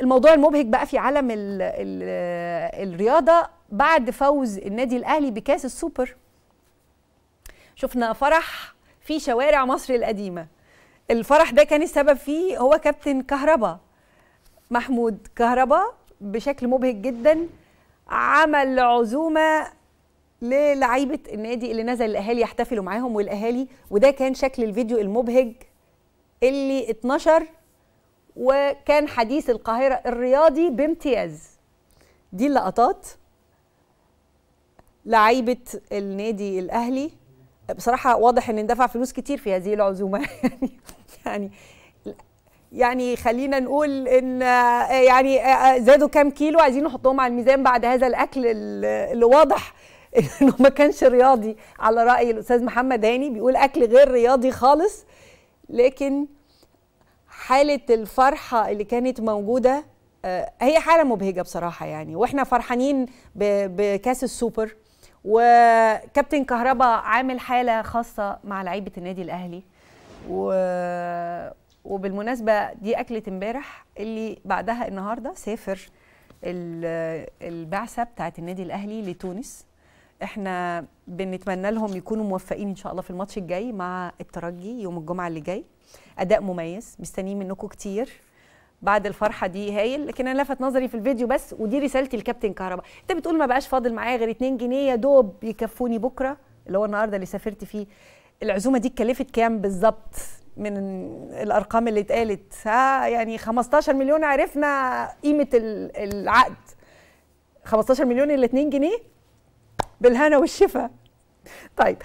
الموضوع المبهج بقى في عالم ال ال الرياضة بعد فوز النادي الأهلي بكأس السوبر. شفنا فرح في شوارع مصر القديمة. الفرح ده كان السبب فيه هو كابتن كهربا. محمود كهربا بشكل مبهج جدا عمل عزومة للعيبة النادي اللي نزل الاهالي يحتفلوا معاهم والاهالي وده كان شكل الفيديو المبهج اللي اتنشر وكان حديث القاهرة الرياضي بامتياز. دي اللقطات لعيبة النادي الأهلي. بصراحة واضح إن اندفع فلوس كتير في هذه العزومة. يعني يعني يعني خلينا نقول إن يعني زادوا كام كيلو عايزين نحطهم على الميزان بعد هذا الأكل اللي واضح انه ما كانش رياضي. على رأي الأستاذ محمد هاني بيقول أكل غير رياضي خالص لكن حالة الفرحة اللي كانت موجودة هي حالة مبهجة بصراحة يعني. وإحنا فرحانين بكأس السوبر. وكابتن كهربا عامل حالة خاصة مع لعيبة النادي الأهلي. و وبالمناسبة دي أكلة امبارح اللي بعدها النهارده سافر البعثة بتاعت النادي الأهلي لتونس. إحنا بنتمنى لهم يكونوا موفقين إن شاء الله في الماتش الجاي مع الترجي يوم الجمعة اللي جاي. أداء مميز مستنيين منكم كتير. بعد الفرحة دي هايل لكن أنا لفت نظري في الفيديو بس ودي رسالتي لكابتن كهربا أنت بتقول ما بقاش فاضل معايا غير 2 جنيه يا دوب يكفوني بكرة اللي هو النهارده اللي سافرت فيه. العزومة دي اتكلفت كام بالظبط من الأرقام اللي اتقالت؟ ها يعني 15 مليون عرفنا قيمة العقد. 15 مليون الا 2 جنيه؟ بالهنا والشفا. طيب.